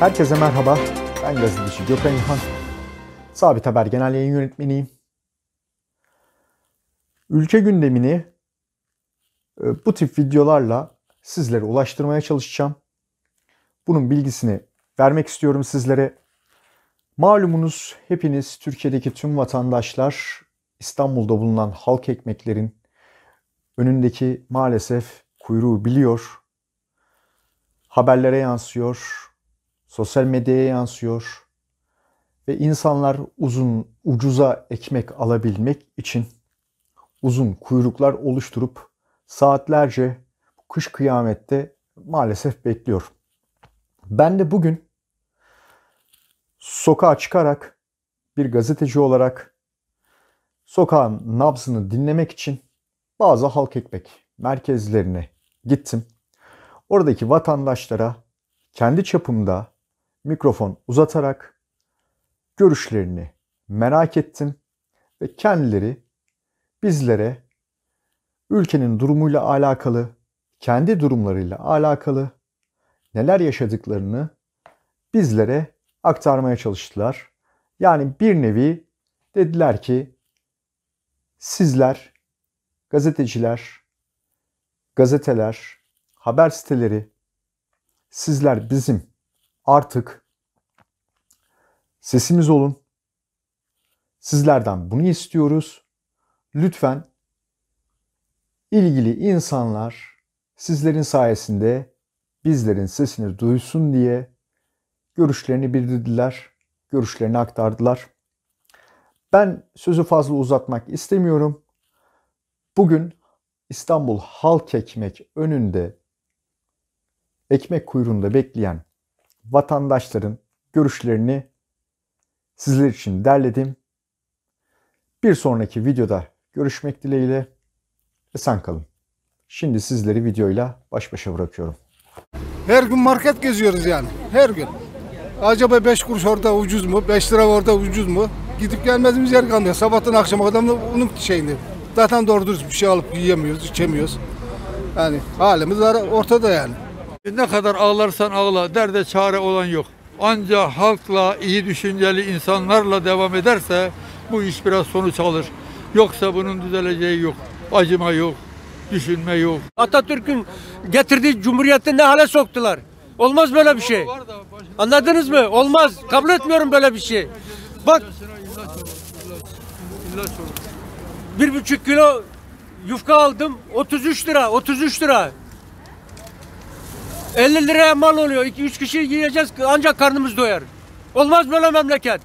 Herkese merhaba. Ben gazeteci Gökhan İlhan. Sabit Haber Genel Yayın Yönetmeniyim. Ülke gündemini e, bu tip videolarla sizlere ulaştırmaya çalışacağım. Bunun bilgisini vermek istiyorum sizlere. Malumunuz hepiniz Türkiye'deki tüm vatandaşlar İstanbul'da bulunan halk ekmeklerin önündeki maalesef kuyruğu biliyor. Haberlere yansıyor, sosyal medyaya yansıyor ve insanlar uzun ucuza ekmek alabilmek için uzun kuyruklar oluşturup saatlerce kış kıyamette maalesef bekliyor. Ben de bugün sokağa çıkarak bir gazeteci olarak sokağın nabzını dinlemek için bazı halk ekmek merkezlerine gittim. Oradaki vatandaşlara kendi çapımda mikrofon uzatarak görüşlerini merak ettim ve kendileri bizlere ülkenin durumuyla alakalı, kendi durumlarıyla alakalı neler yaşadıklarını bizlere aktarmaya çalıştılar. Yani bir nevi dediler ki sizler gazeteciler, gazeteler, haber siteleri sizler bizim artık sesimiz olun. Sizlerden bunu istiyoruz. Lütfen ilgili insanlar sizlerin sayesinde bizlerin sesini duysun diye görüşlerini bildirdiler, görüşlerini aktardılar. Ben sözü fazla uzatmak istemiyorum. Bugün İstanbul Halk Ekmek önünde ekmek kuyruğunda bekleyen vatandaşların görüşlerini sizler için derledim. Bir sonraki videoda görüşmek dileğiyle esen kalın. Şimdi sizleri videoyla baş başa bırakıyorum. Her gün market geziyoruz yani. Her gün. Acaba 5 kuruş orada ucuz mu? 5 lira orada ucuz mu? Gidip gelmediğimiz yer kalmıyor. Sabahtan akşama kadar da onun şeyini. Zaten doğru bir şey alıp yiyemiyoruz, içemiyoruz. Yani halimiz ortada yani. Ne kadar ağlarsan ağla, derde çare olan yok. Ancak halkla, iyi düşünceli insanlarla devam ederse bu iş biraz sonuç alır. Yoksa bunun düzeleceği yok. Acıma yok, düşünme yok. Atatürk'ün getirdiği cumhuriyeti ne hale soktular. Olmaz böyle bir şey. Anladınız mı? Olmaz. Kabul etmiyorum böyle bir şey. Bak bir buçuk kilo yufka aldım. 33 lira. 33 lira. 50 liraya mal oluyor. 2-3 kişi yiyeceğiz ancak karnımız doyar. Olmaz böyle memleket.